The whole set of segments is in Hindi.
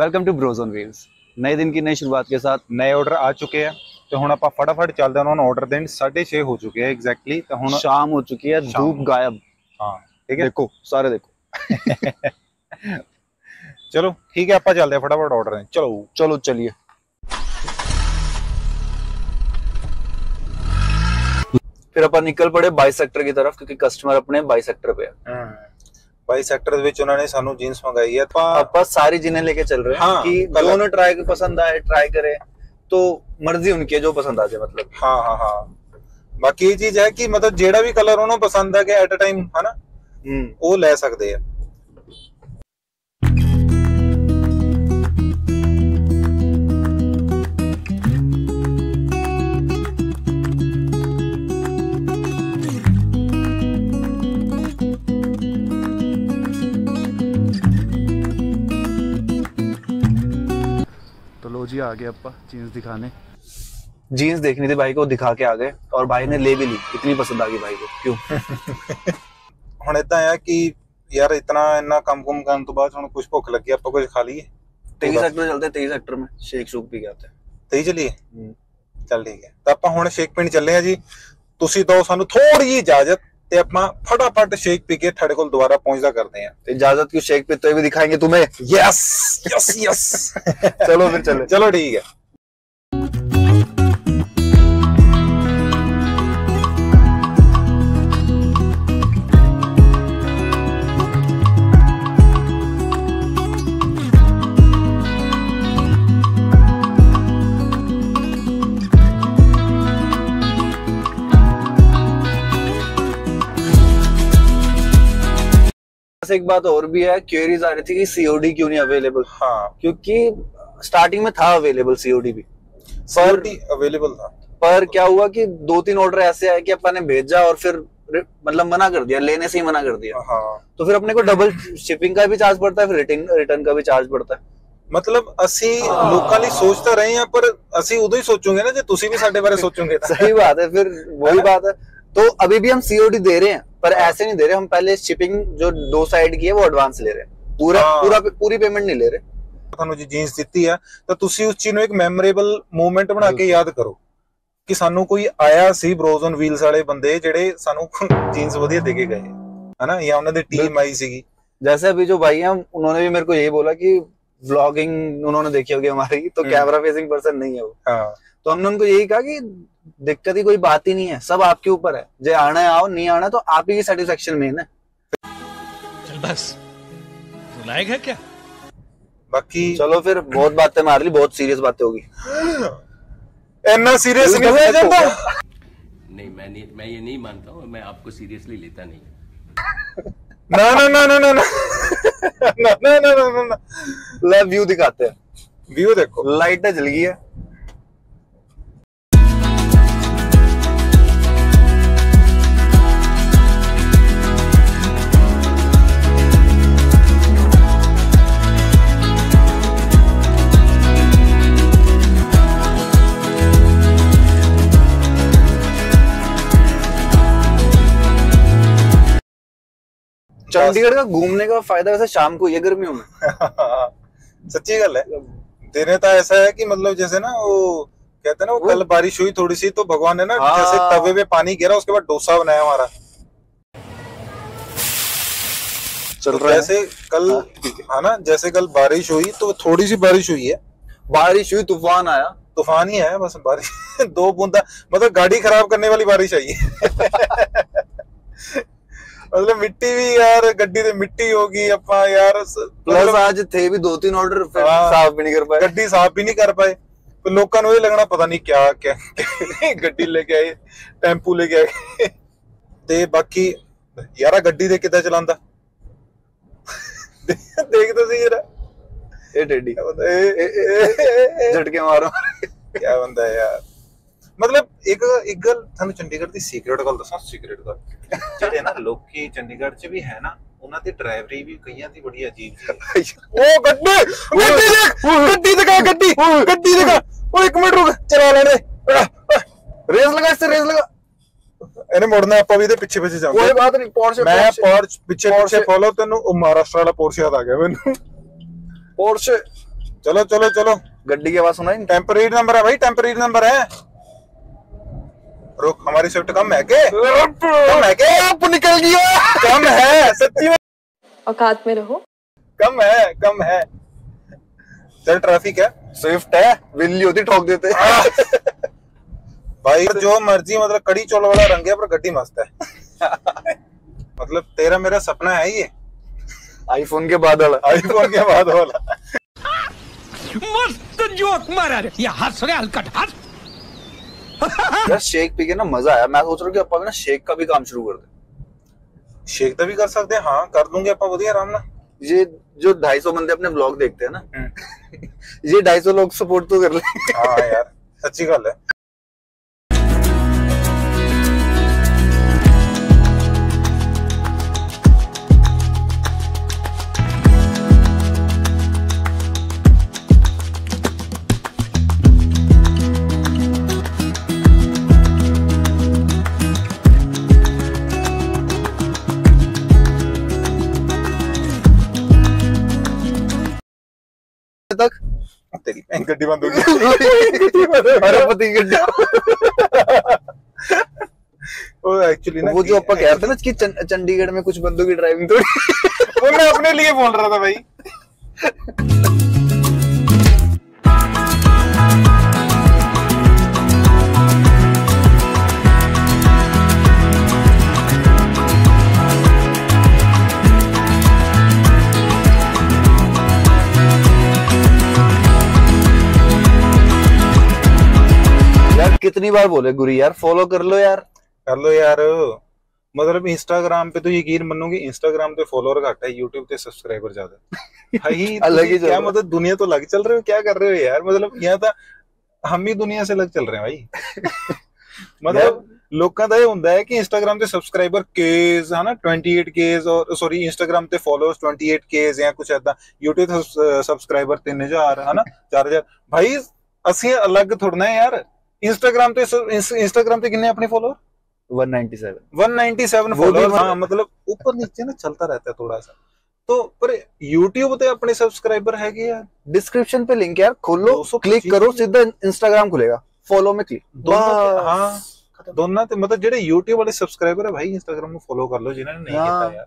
ਵੈਲਕਮ ਟੂ ਬ੍ਰੋਜ਼ਨ ਵੇਵਸ ਨਏ ਦਿਨ ਕੀ ਨਈ ਸ਼ੁਰੂਆਤ ਕੇ ਸਾਥ ਨਏ ਆਰਡਰ ਆ ਚੁਕੇ हैं। तो हूँ आप फटाफट चलते हैं। उन्होंने ऑर्डर देने साढ़े छे हो चुके हैं एग्जैक्टली तो हूँ शाम हो चुकी है धूप गायब। हाँ ठीक है? देखो सारे देखो। चलो ठीक है आप चलते हैं फटाफट ऑर्डर दें चलो। चलो चलिए। फिर अपन निकल पड़े बाई सेक्टर की तरफ़ क्योंकि कस्टमर अपने बाई सेक्टर पे है। हाँ। ਬਾਈ ਸੈਕਟਰ ਦੇ ਵਿੱਚ ਉਹਨਾਂ ਨੇ ਸਾਨੂੰ ਜੀਨਸ ਮੰਗਾਈ ਹੈ ਆਪਾਂ अपन सारी जिन्हें लेके चल रहे हैं हाँ, कि कलर। जो उन्हें ट्राई पसंद आए ट्राई करे तो मर्जी उनकी है जो पसंद आ जाए मतलब ਹਾਂ ਹਾਂ ਹਾਂ ਬਾਕੀ ਇਹ ਚੀਜ਼ ਹੈ ਕਿ ਮਤਲਬ ਜਿਹੜਾ ਵੀ ਕਲਰ ਉਹਨਾਂ ਨੂੰ ਪਸੰਦ ਆ ਗਿਆ ਐਟ ਅ ਟਾਈਮ ਹਨਾ हम्म ਉਹ ਲੈ ਸਕਦੇ ਆ आ गए अपा जीन्स दिखाने जीन्स देखनी थी भाई को दिखा के आ गए और भाई ने ले भी ली इतनी पसंद आ गई भाई को क्यों ਹੁਣ ਇਦਾਂ ਆ ਕਿ ਯਾਰ ਇਤਨਾ ਇੰਨਾ ਕੰਮ ਕੁਮ ਕਰਨ ਤੋਂ ਬਾਅਦ ਹੁਣ ਕੁਝ ਭੁੱਖ ਲੱਗੀ ਆਪਾਂ ਕੁਝ ਖਾ ਲਈਏ तेईस सेक्टर चलते हैं तेईस सेक्टर में शेक शूक पी के आते हैं ਤੇਈ ਚਲੀਏ ਚੱਲ ਠੀਕ ਹੈ ਤਾਂ ਆਪਾਂ ਹੁਣ ਸ਼ੇਕ ਪੀਣ ਚੱਲੇ ਆ ਜੀ ਤੁਸੀਂ ਦਿਓ ਸਾਨੂੰ ਥੋੜੀ ਜਿਹੀ ਇਜਾਜ਼ਤ अपना फटाफट शेक पी के थे को दोबारा पहुँचता करते हैं। तो इजाज़त क्यों शेक पीते तो भी दिखाएँगे तुम्हें? यस यस यस चलो फिर चलो। चलो ठीक है। बस एक बात और भी है क्वेरीज आ रही थी कि सीओडी क्यों नहीं अवेलेबल ਹਾਂ क्योंकि स्टार्टिंग में था अवेलेबल सीओडी भी सीओडी अवेलेबल था पर क्या हुआ कि दो तीन ऑर्डर ऐसे आए कि अपन ने भेजा और फिर रि- मतलब मना कर दिया लेने से ही मना कर दिया ਹਾਂ तो फिर अपने को डबल शिपिंग का भी चार्ज पड़ता है फिर रिटर्न रिटर्न का भी चार्ज पड़ता है ਮਤਲਬ ਅਸੀਂ ਲੋਕਾਂ ਲਈ ਸੋਚ ਤਾਂ ਰਹੇ ਹਾਂ ਪਰ ਅਸੀਂ ਉਦੋਂ ਹੀ ਸੋਚੋਗੇ ਨਾ ਜੇ ਤੁਸੀਂ ਵੀ ਸਾਡੇ ਬਾਰੇ ਸੋਚੋਗੇ ਤਾਂ सही बात है फिर वही बात है तो अभी भी हम सीओडी दे रहे हैं पर ऐसे नहीं दे रहे हम पहले शिपिंग जो दो साइड की है वो एडवांस ले रहे हैं पूरा हाँ। पूरा पूरी पेमेंट नहीं ले रहे ਤੁਹਾਨੂੰ ਜੀ ਜੀਨਸ ਦਿੱਤੀ ਆ ਤਾਂ ਤੁਸੀਂ ਉਸ ਚੀਜ਼ ਨੂੰ ਇੱਕ ਮੈਮੋਰੇਬਲ ਮੂਮੈਂਟ ਬਣਾ ਕੇ ਯਾਦ ਕਰੋ ਕਿ ਸਾਨੂੰ ਕੋਈ ਆਇਆ ਸੀ ਬ੍ਰੋਜ਼ ਔਨ ਵੀਲਸ ਵਾਲੇ ਬੰਦੇ ਜਿਹੜੇ ਸਾਨੂੰ ਜੀਨਸ ਵਧੀਆ ਦੇ ਕੇ ਗਏ ਹਨਾ ਜਾਂ ਉਹਨਾਂ ਦੀ ਟੀਮ ਆਈ ਸੀਗੀ जैसे अभी जो भाई हैं उन्होंने भी मेरे को यही बोला कि व्लॉगिंग उन्होंने देखी होगी हमारी तो हम्म। कैमरा फेसिंग पर्सन नहीं है वो ਹਾਂ तो हमने उनको यही कहा कि दिक्कत की कोई बात ही नहीं है सब आपके ऊपर है। जो आना है आओ नहीं आना तो आप ही की सेटिस्फेक्शन में है। चल बस। बुलाएगा क्या? बाकी चलो फिर बहुत बातें मार ली बहुत सीरियस बातें होगी। इतना सीरियस नहीं है नहीं मैं नहीं मैं ये नहीं मानता हूँ मैं आपको सीरियसली लेता नहीं ना ना ना ना ना ना। ना ना ना ना ना लव व्यू दिखाते हैं। व्यू देखो। ना ना ना है। चंडीगढ़ का घूमने का फ़ायदा वैसे शाम को ये गर्मियों में। सच्ची गल है। दिने तो ऐसा है कि मतलब जैसे ना वो कहते हैं ना वो कल बारिश हुई थोड़ी सी तो भगवान ने ना हाँ। जैसे तवे पे पानी गिरा उसके बाद डोसा बनाया हमारा। चल तो रहा है। जैसे कल है। ना जैसे कल बारिश हुई तो थोड़ी सी बारिश हुई है। बारिश हुई तूफ़ान आया। तूफ़ान ही है बस बारिश। दो बूंदा मतलब गाड़ी खराब करने वाली बारिश आई है। ਮਤਲਬ ਮਿੱਟੀ ਵੀ ਯਾਰ ਗੱਡੀ ਤੇ ਮਿੱਟੀ ਹੋ ਗਈ ਆਪਾਂ ਯਾਰ ਪਲੱਸ ਅੱਜ ਥੇ ਵੀ ਦੋ ਤਿੰਨ ਆਰਡਰ ਫਿਰ ਸਾਫ਼ ਵੀ ਨਹੀਂ ਕਰ ਪਾਏ। ਗੱਡੀ ਸਾਫ਼ ਵੀ ਨਹੀਂ ਕਰ ਪਾਏ। ਲੋਕਾਂ ਨੂੰ ਇਹ ਲੱਗਣਾ ਪਤਾ ਨਹੀਂ ਕਿਆ ਕਿਆ ਗੱਡੀ ਲੈ ਕੇ ਆਏ ਟੈਂਪੂ ਲੈ ਕੇ ਆਏ। ਤੇ ਬਾਕੀ ਯਾਰਾ ਗੱਡੀ ਦੇ ਕਿੱਦਾਂ ਚਲਾਉਂਦਾ। ਦੇਖ ਸੀ ਯਾਰ। ਇਹ ਡੇਡੀ ਇਹ। ਝਟਕੇ ਮਾਰੋ। ਕੀ ਬੰਦਾ ਯਾਰ। ਇੱਕ ਇੱਕ ਗੱਲ ਤੁਹਾਨੂੰ ਚੰਡੀਗੜ੍ਹ ਦੀ ਸੀਕ੍ਰੀਟ ਗੱਲ ਦੱਸਾਂ। ਸੀਕ੍ਰੀਟ ਗੱਲ ਜਿਹੜੇ ਨਾ ਲੋਕੀ ਚੰਡੀਗੜ੍ਹ 'ਚ ਵੀ ਹੈ ਨਾ ਉਹਨਾਂ ਦੀ ਡਰਾਈਵਰੀ ਵੀ ਕਈਆਂ ਦੀ ਬੜੀ ਅਜੀਬ ਸੀ ਉਹ ਗੱਡੀ ਗੱਡੀ ਦੇਖ ਗੱਡੀ ਦਿਖਾ ਗੱਡੀ ਗੱਡੀ ਦਿਖਾ। ਉਹ ਇੱਕ ਮਿੰਟ ਰੁਕ ਚਲਾ ਲੈਣੇ। ਰੇਸ ਲਗਾ ਇਸ ਰੇਸ ਲਗਾ। ਇਹਨੇ ਮੋੜਨਾ ਆਪਾਂ ਵੀ ਇਹਦੇ ਪਿੱਛੇ ਪਿੱਛੇ ਜਾਵਾਂਗੇ। ਕੋਈ ਬਾਤ ਨਹੀਂ ਪੋਰਸ਼ੇ ਮੈਂ ਪੋਰਸ਼ ਪਿੱਛੇ ਪਿੱਛੇ ਫੋਲੋ ਤੈਨੂੰ ਉਹ ਮਹਾਰਾਸ਼ਟਰ ਵਾਲਾ ਪੋਰਸ਼ੇ ਆ ਗਿਆ ਮੈਨੂੰ। ਪੋਰਸ਼ ਚਲੋ ਚਲੋ ਚਲੋ। ਗੱਡੀ ਆਵਾਜ਼ ਸੁਣਾਈ ਟੈਂਪਰੇਰੀ ਨੰਬਰ ਹੈ ਭਾਈ ਟੈਂਪਰੇਰੀ ਨੰਬਰ ਹੈ। रुक हमारी शिफ्ट कम है के कम है के आप निकल गया कम है सच्ची में। औकात में रहो। कम है कम है। चल ट्रैफ़िक है। स्विफ्ट है विल्ली होती ठोक देते। भाई जो मर्ज़ी मतलब कड़ी चोल वाला रंग है पर गड्डी मस्त है। मतलब तेरा मेरा सपना है ये। आईफोन के बाद वाला आईफोन के बाद वाला मस्त जोक मारा रे या हंस रे हलकट हंस। यार शेक पी के ना मज़ा आया। मैं सोच रहा हूँ कि अपा भी ना शेक का भी काम शुरू कर दे। शेक तो भी कर सकते हैं हाँ कर दूँगे अपा बढ़िया आराम ना। ये जो ढाई सौ बंदे अपने ब्लॉग देखते हैं ना ये ढाई सौ लोग सपोर्ट तो कर ले। हाँ यार सच्ची गल है। गई अरे पति गड्डी वो एक्चुअली ना वो जो आप कह रहे थे ना कि चं- चंडीगढ़ में कुछ बंदों की ड्राइविंग थोड़ी वो मैं अपने लिए बोल रहा था भाई कितनी बार बोले गुरी यार फॉलो कर लो यार कर लो यार मतलब इंस्टाग्राम पे तो यकीन मनोगे इंस्टाग्राम पे फॉलोअर घट है यूट्यूब पे सब्सक्राइबर ज्यादा भाई अलग ही तुसी क्या चल रहा। मतलब दुनिया तो लग चल रहे हो क्या कर रहे हो यार मतलब यहाँ ਤਾਂ हम ही दुनिया से लग चल रहे हैं भाई मतलब ਲੋਕਾਂ ਦਾ ਇਹ ਹੁੰਦਾ ਹੈ ਕਿ ਇੰਸਟਾਗ੍ਰam ਤੇ ਸਬਸਕ੍ਰਾਈਬਰ ਕੇਜ਼ ਹਨਾ 28 ਕੇਜ਼ ਔਰ ਸੌਰੀ ਇੰਸਟਾਗ੍ਰam ਤੇ ਫਾਲੋਅਰਸ 28 ਕੇਜ਼ ਜਾਂ ਕੁਝ ਐਦਾਂ YouTube ਤੇ ਸਬਸਕ੍ਰਾਈਬਰ 3000 ਹਨਾ 4000 ਭਾਈ ਅਸੀਂ ਅਲੱਗ ਥੋੜਨਾ ਹੈ ਯਾਰ इंस्टाग्राम पे इंस्टाग्राम पे कितने अपने फॉलोअर 197 197 वो भी मतलब- हाँ मतलब ऊपर नीचे ना चलता रहता है थोड़ा सा तो पर YouTube पे अपने सब्सक्राइबर है कि यार? डिस्क्रिप्शन पे लिंक यार खोलो क्लिक करो सीधा इंस्टाग्राम खुलेगा। फॉलो में क्लिक दोनों ते- बस। हाँ दोनों ते मतलब जेडे YouTube वाले सब्सक्राइबर है भाई Instagram फॉलो कर लो जिन्होंने नहीं हाँ। किया यार।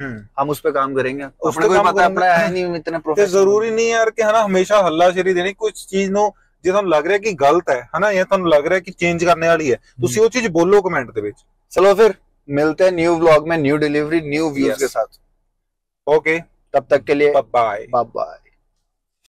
हम्म। हम उस पर काम करेंगे। तो ज़रूरी नहीं यार है ना हमेशा हल्लाशेरी देनी कुछ चीज़ नो जे थानू लग रहा है कि गलत है है ना ये थानू लग रहा है कि चेंज करने वाली है ਤੁਸੀਂ ਉਹ ਚੀਜ਼ ਬੋਲੋ ਕਮੈਂਟ ਦੇ ਵਿੱਚ ਚਲੋ ਫਿਰ ਮਿਲਤੇ ਹੈ ਨਿਊ ਵਲੌਗ ਮੈਂ ਨਿਊ ਡਿਲੀਵਰੀ ਨਿਊ ਵਿਊਜ਼ ਕੇ ਸਾਥ ਓਕੇ ਤਬ ਤੱਕ ਕੇ ਲਈ ਬਾਏ